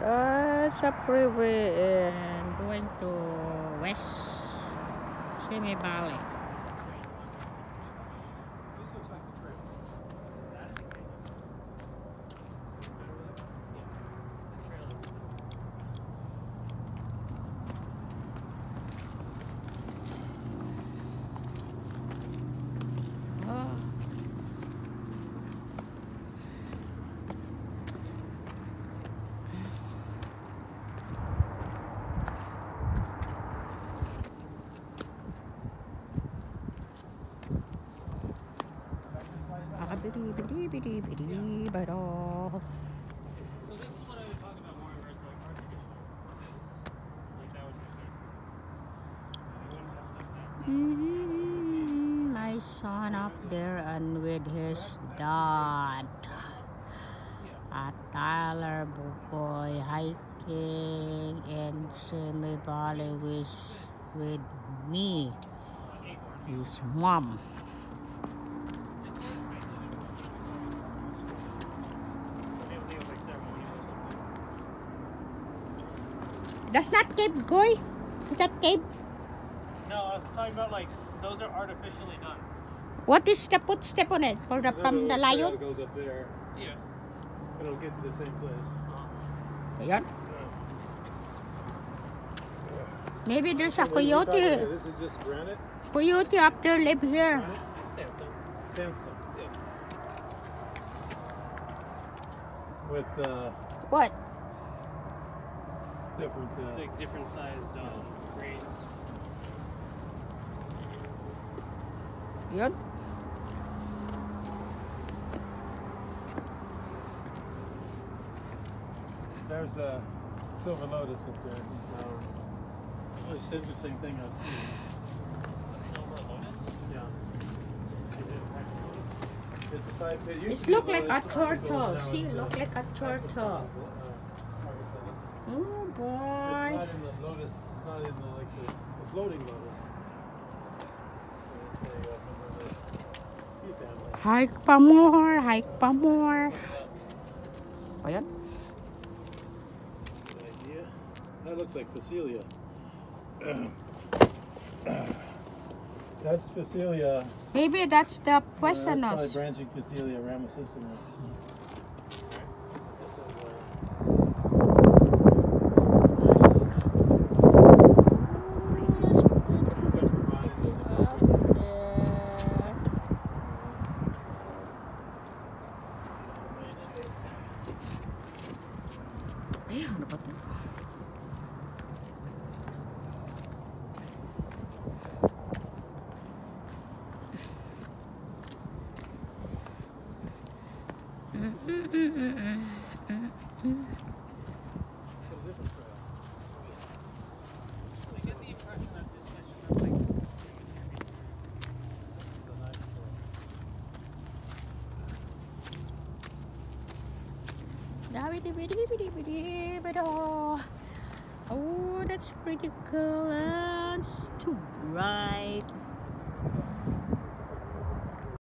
That's a freeway and going to West Simi Valley. This looks like the trail. Oh. Ah, bidi, bidi, bado. So this is what I was talking about more, where it's like methods. Like that would be case. So wouldn't have stuff that. Mm, My son up there and with his dad at Tyler Bukoy hiking in Simi Valley with, with me, Uh, his mom. This is speculative. So maybe think it was like ceremonial or something. That's not Cape Goy. Is that Cape? No, I was talking about like those are artificially done. What is the footstep on it? For the, from the lion? It goes up there, Yeah. it'll get to the same place. Ayan. Maybe there's a What are you talking about? coyote. This is just granite, Coyote up there live here. granite, sandstone. sandstone. Yeah. With uh, What? Different. Uh, Like different sized um, grains. Yun. there's a silver lotus up there. Um, most interesting thing I've seen. A silver lotus. Yeah. It's a type. It, used It look like a lotus, it turtle. See, to- look like a turtle. It's not in the lotus, it's not in the like the, the floating lotus. Uh, from the pea family. Hike pa more, hike pa more. Ayan. Idea. That looks like Phacelia. That's Phacelia. Maybe that's the uh, that's probably branching Phacelia ramosissima. Eh, ano ba to? I get the impression that this place just has like Oh, that's pretty cool. And it's too bright.